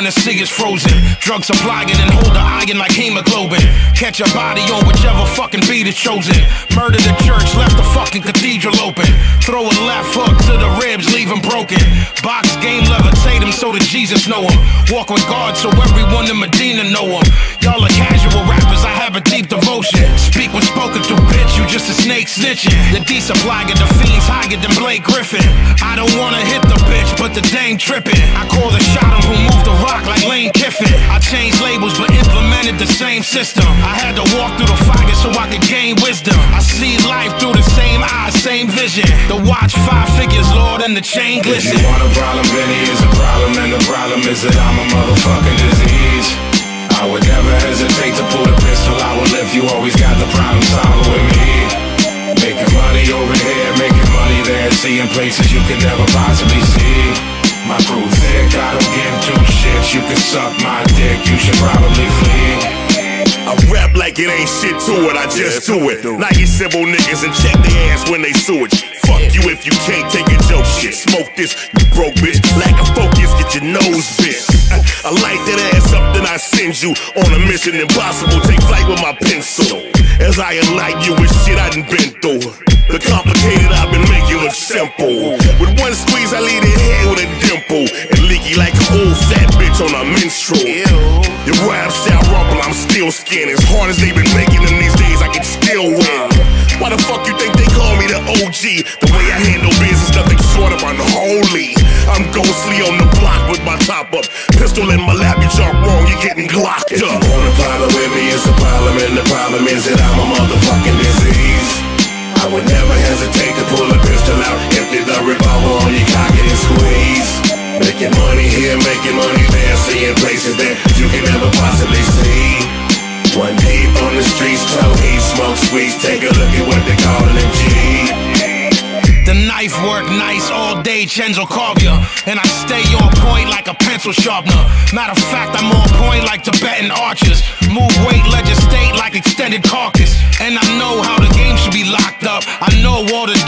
when the sea is frozen. Drugs supplying and hold the iron like hemoglobin. Catch a body on whichever fucking beat is chosen. Murder the church, left the fucking cathedral open. Throw a left hook to the ribs, leave him broken. Box game, levitate him so that Jesus know him. Walk with God so everyone in Medina know him. Y'all are casual rappers, I have a deep devotion. Speak when spoken to, bitch, you just a snake snitching. The D supply the fiends higher than Blake Griffin. I don't wanna hit the bitch, but the dame tripping. I call the shot him who moved the rock like Lane Kiffin. I changed labels but implemented the same system. I had to walk through the fire so I could gain wisdom. I see life through the same eyes, same vision. The watch five figures, Lord, and the chain glisten. If you want a problem, Benny is a problem, and the problem is that I'm a motherfucking disease. Seeing places you can never possibly see. My crew thick, I don't give two shits. You can suck my dick, you should probably flee. I rap like it ain't shit to it, I just do it. Now you simple niggas and check their ass when they sewage. Fuck you if you can't take a joke shit. Smoke this, you broke bitch. Lack of focus, get your nose bit. I light that ass up, then I send you on a mission impossible. Take flight with my pencil. As I enlighten you with shit I done been through. The complicated I've been making on a minstrel. Your rap sound rumble, I'm still skin. As hard as they've been making them these days, I can still win. Why the fuck you think they call me the OG? The way I handle business, nothing short of unholy. I'm ghostly on the block with my top up. Pistol in my lap, you talk wrong, you're getting glocked if up. You want a problem with me, it's a problem, and the problem is that I'm a motherfucking disease. I would never hesitate to pull a pistol out, empty the revolver on you, cock and squeeze. That you can never possibly see. One deep on the streets, toe heat, smoke sweets, take a look at what they call callin' G. The knife work nice all day, Chenzo carve ya. And I stay on point like a pencil sharpener. Matter of fact, I'm on point like Tibetan archers. Move weight, legislate like extended carcass. And I know how the game should be locked up. I know all the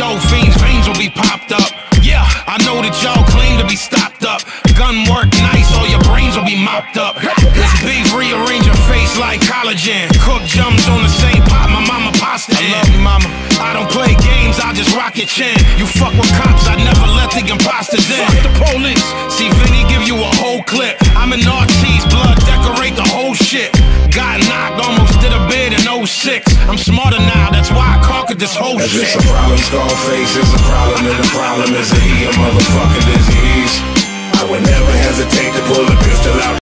brains will be mopped up. This beef rearrange your face like collagen. Cook jumps on the same pot my mama pasta. I love you, mama. I don't play games, I just rock your chin. You fuck with cops, I never let the imposters in. Fuck the police. See Vinny give you a whole clip. I'm an artiste, blood decorate the whole shit. Got knocked, almost did a bid in 06. I'm smarter now, that's why I conquered this whole If shit. it's a problem, Scarface is a problem, and the problem is that he a motherfucking disease. I would never hesitate to pull a pistol out.